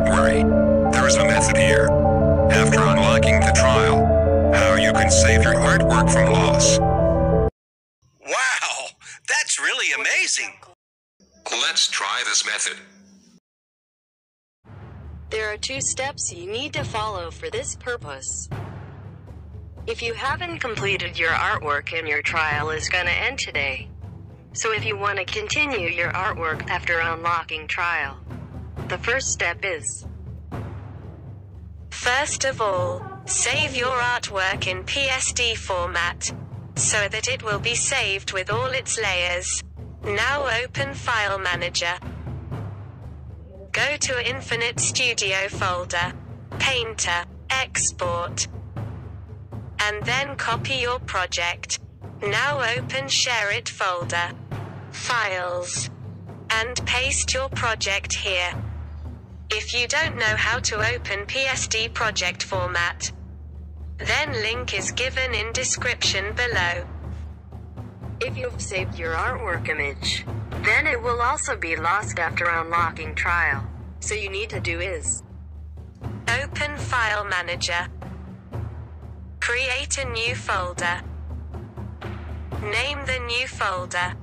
way. There is a method here. After unlocking the trial, how you can save your artwork from loss. Wow, that's really amazing. Let's try this method. There are two steps you need to follow for this purpose. If you haven't completed your artwork and your trial is gonna end today. So if you want to continue your artwork after unlocking trial, the first step is First of all, save your artwork in PSD format so that it will be saved with all its layers. Now open File Manager. Go to Infinite Studio folder, Painter, Export, and then copy your project. Now open SHAREit folder, Files, and paste your project here. If you don't know how to open PSD project format, then link is given in description below. If you've saved your artwork image, then it will also be lost after unlocking trial. So you need to do is Open File Manager. Create a new folder. Name the new folder.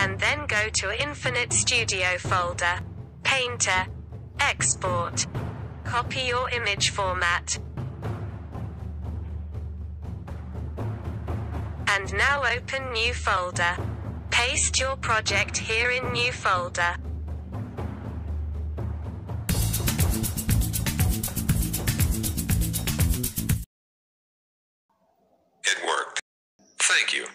And then go to Infinite Studio folder. Painter. Export. Copy your image format. And now open new folder. Paste your project here in new folder. It worked. Thank you.